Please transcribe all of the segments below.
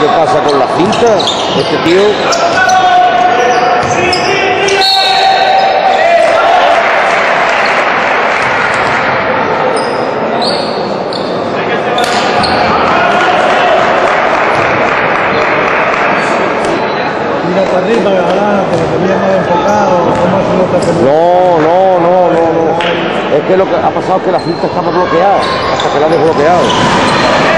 qué pasa con la cinta. Este tío. No, no, no, no, no. Es que lo que ha pasado es que la cinta estaba bloqueada. Hasta que la ha desbloqueado.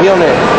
Viu, né?